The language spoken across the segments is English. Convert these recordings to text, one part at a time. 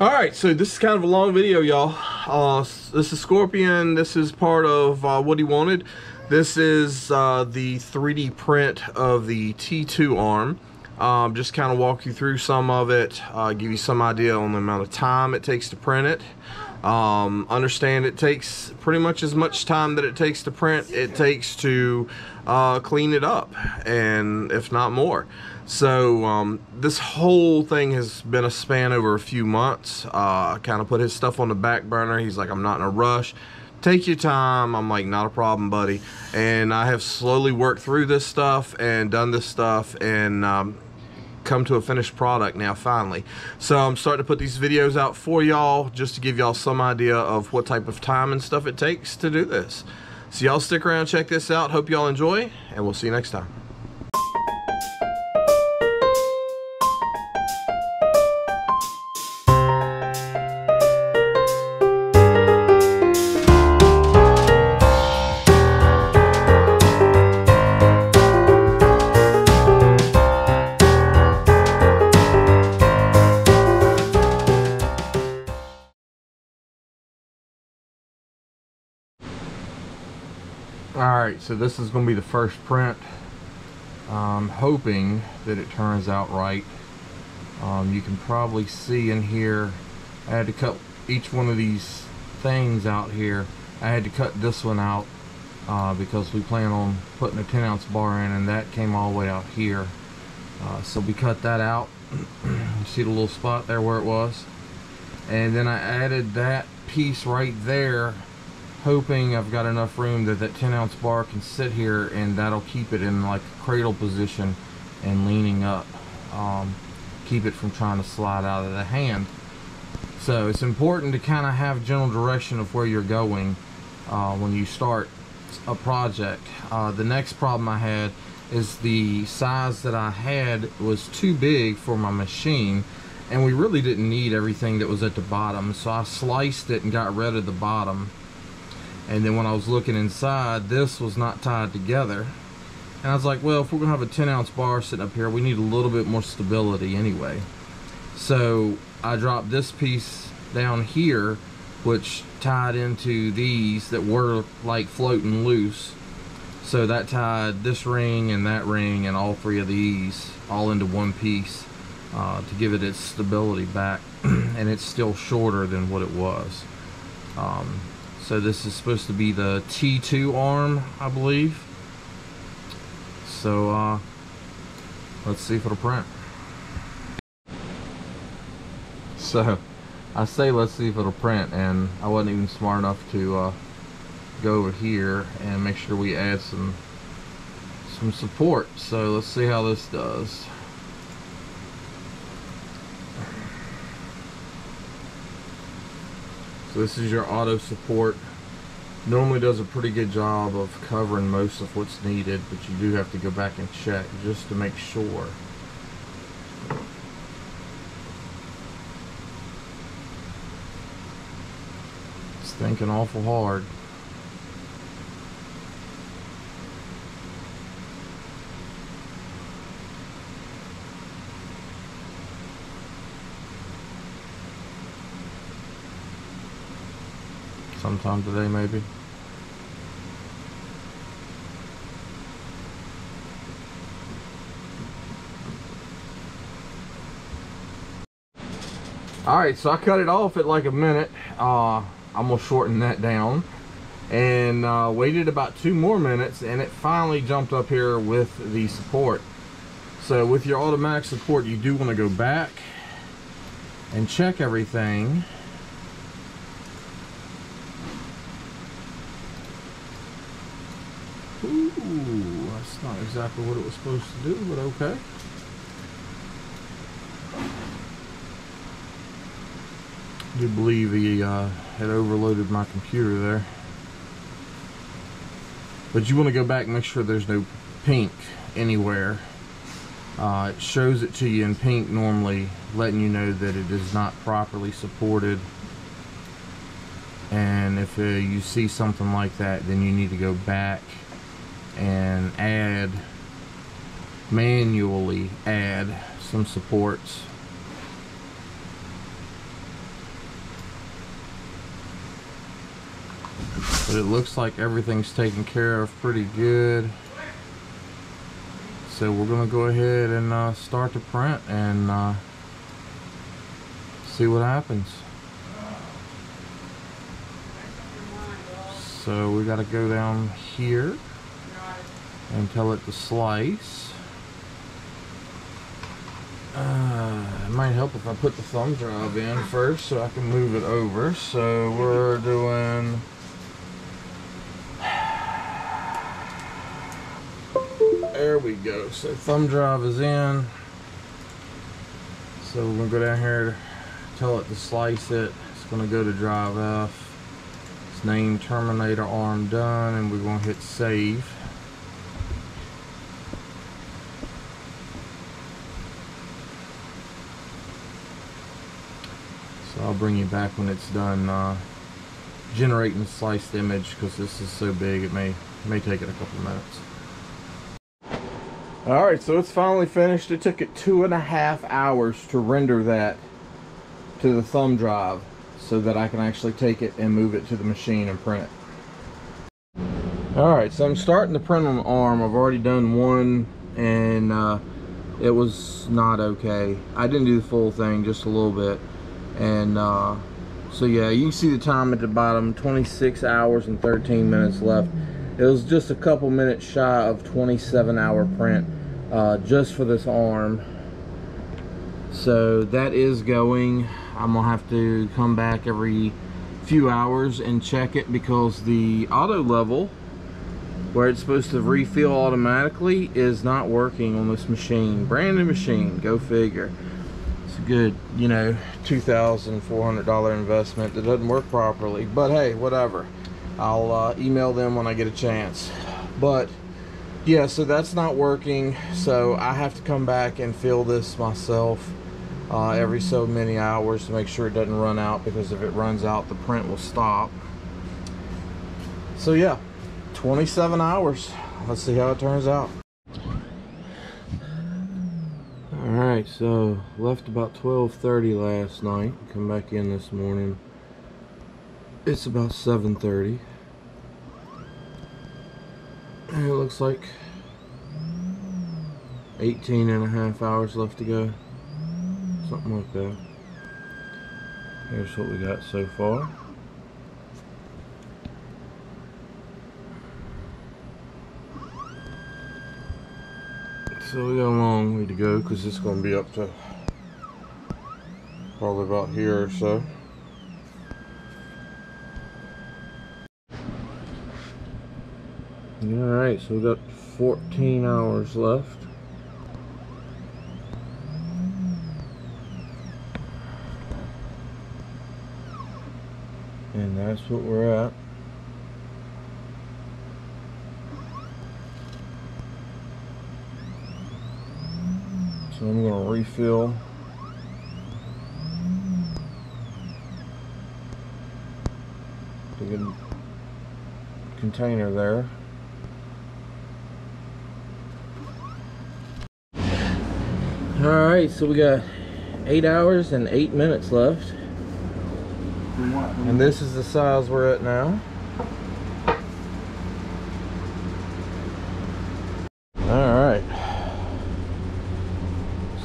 All right, so this is kind of a long video, y'all. Uh, this is Scorpion. This is part of uh, what he wanted. This is uh, the 3D print of the T2 arm. Um, just kind of walk you through some of it, uh, give you some idea on the amount of time it takes to print it. Um, understand it takes pretty much as much time that it takes to print, it takes to uh, clean it up, and if not more. So um, this whole thing has been a span over a few months. Uh, kind of put his stuff on the back burner. He's like, I'm not in a rush. Take your time. I'm like, not a problem, buddy. And I have slowly worked through this stuff and done this stuff and um, come to a finished product now finally. So I'm starting to put these videos out for y'all just to give y'all some idea of what type of time and stuff it takes to do this. So y'all stick around, check this out. Hope y'all enjoy, and we'll see you next time. Alright, so this is going to be the first print. I'm hoping that it turns out right. Um, you can probably see in here, I had to cut each one of these things out here. I had to cut this one out uh, because we plan on putting a 10 ounce bar in and that came all the way out here. Uh, so we cut that out. you see the little spot there where it was? And then I added that piece right there hoping I've got enough room that that 10 ounce bar can sit here and that'll keep it in like cradle position and leaning up um, keep it from trying to slide out of the hand. So it's important to kind of have general direction of where you're going uh, when you start a project. Uh, the next problem I had is the size that I had was too big for my machine and we really didn't need everything that was at the bottom. So I sliced it and got rid of the bottom and then when I was looking inside this was not tied together. And I was like well if we're gonna have a 10 ounce bar sitting up here we need a little bit more stability anyway. So I dropped this piece down here which tied into these that were like floating loose. So that tied this ring and that ring and all three of these all into one piece uh, to give it its stability back. And it's still shorter than what it was. Um, so this is supposed to be the T2 arm, I believe. So uh, let's see if it'll print. So I say let's see if it'll print and I wasn't even smart enough to uh, go over here and make sure we add some some support. So let's see how this does. So this is your auto support. Normally does a pretty good job of covering most of what's needed, but you do have to go back and check just to make sure. It's thinking awful hard. Sometime today maybe. Alright, so I cut it off at like a minute. Uh, I'm going to shorten that down. And uh, waited about two more minutes and it finally jumped up here with the support. So with your automatic support, you do want to go back and check everything. Ooh, that's not exactly what it was supposed to do, but okay. I do believe he uh, had overloaded my computer there. But you want to go back and make sure there's no pink anywhere. Uh, it shows it to you in pink normally, letting you know that it is not properly supported. And if uh, you see something like that, then you need to go back and add manually add some supports. But it looks like everything's taken care of pretty good. So we're gonna go ahead and uh, start the print and uh, see what happens. So we got to go down here and tell it to slice. Uh, it might help if I put the thumb drive in first so I can move it over. So we're doing there we go. So thumb drive is in. So we're gonna go down here, tell it to slice it. It's gonna go to drive F. It's named Terminator arm done and we're gonna hit save. I'll bring you back when it's done uh, generating sliced image because this is so big it may may take it a couple minutes. Alright, so it's finally finished. It took it two and a half hours to render that to the thumb drive so that I can actually take it and move it to the machine and print it. Alright, so I'm starting to print on the arm. I've already done one and uh, it was not okay. I didn't do the full thing, just a little bit. And uh, so yeah, you can see the time at the bottom, 26 hours and 13 minutes left. It was just a couple minutes shy of 27 hour print uh, just for this arm. So that is going. I'm gonna have to come back every few hours and check it because the auto level where it's supposed to refill automatically is not working on this machine. Brand new machine, go figure. A good, you know, $2,400 investment that doesn't work properly. But hey, whatever. I'll uh, email them when I get a chance. But yeah, so that's not working. So I have to come back and fill this myself uh, every so many hours to make sure it doesn't run out because if it runs out, the print will stop. So yeah, 27 hours. Let's see how it turns out. Alright, so left about 12.30 last night. Come back in this morning. It's about 7.30. And it looks like 18 and a half hours left to go. Something like that. Here's what we got so far. So we got a long way to go because it's going to be up to probably about here or so. Alright, so we got 14 hours left. And that's what we're at. So I'm going to refill the container there. Alright, so we got 8 hours and 8 minutes left. And this is the size we're at now. Alright.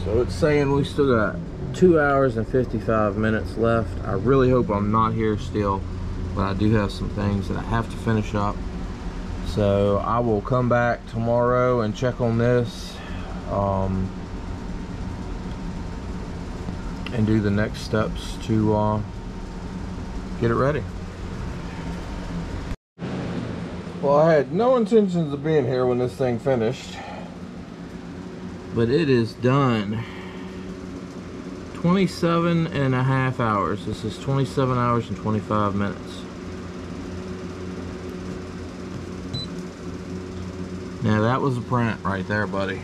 So it's saying we still got 2 hours and 55 minutes left. I really hope I'm not here still, but I do have some things that I have to finish up. So I will come back tomorrow and check on this. Um, and do the next steps to uh, get it ready. Well, I had no intentions of being here when this thing finished. But it is done. 27 and a half hours. This is 27 hours and 25 minutes. Now that was a print right there, buddy.